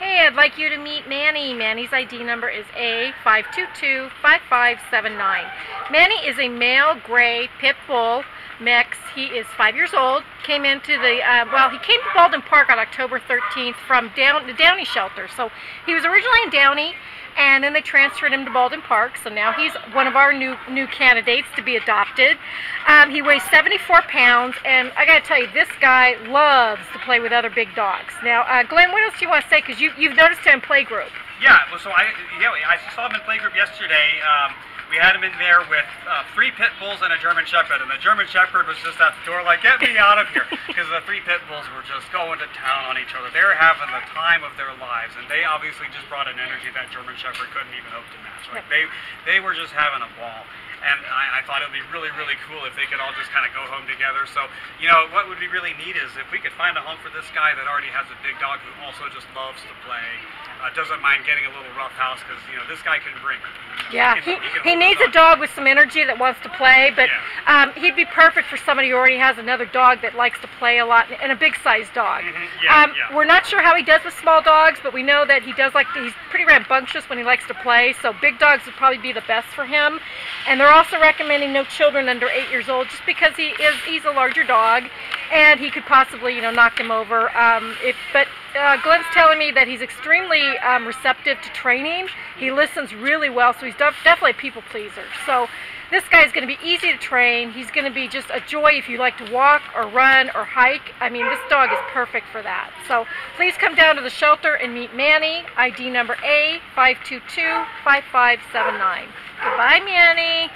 Hey, I'd like you to meet Manny. Manny's ID number is A522-5579. Manny is a male gray pit bull mix. He is five years old. Came into the, uh, well, he came to Baldwin Park on October 13th from down the Downey shelter. So he was originally in Downey and then they transferred him to Baldwin Park. So now he's one of our new new candidates to be adopted. Um, he weighs 74 pounds, and I got to tell you, this guy loves to play with other big dogs. Now, uh, Glenn, what else do you want to say? Because you you've noticed him in playgroup. Yeah, well, so I yeah I saw him in playgroup yesterday. Um, we had him in there with uh, three pit bulls and a German Shepherd, and the German Shepherd was just at the door like, get me out of here, because the three pit bulls were just going to town on each other. They were having the time of their lives, and they obviously just brought an energy that German Shepherd couldn't even hope to match. Like they, they were just having a ball. And I, I thought it would be really, really cool if they could all just kind of go home together. So, you know, what would be really neat is if we could find a home for this guy that already has a big dog who also just loves to play, uh, doesn't mind getting a little rough house because, you know, this guy can bring. Yeah, he, he, he needs a dog with some energy that wants to play, but yeah. um, he'd be perfect for somebody who already has another dog that likes to play a lot and a big sized dog. Mm -hmm. yeah, um, yeah. We're not sure how he does with small dogs, but we know that he does like, to, he's pretty rambunctious when he likes to play, so big dogs would probably be the best for him. And they're also recommending no children under eight years old, just because he is he's a larger dog, and he could possibly you know knock him over. Um, if but uh, Glenn's telling me that he's extremely um, receptive to training. He listens really well, so he's def definitely a people pleaser. So this guy's going to be easy to train. He's going to be just a joy if you like to walk or run or hike. I mean, this dog is perfect for that. So please come down to the shelter and meet Manny, ID number A522-5579. Goodbye, Manny.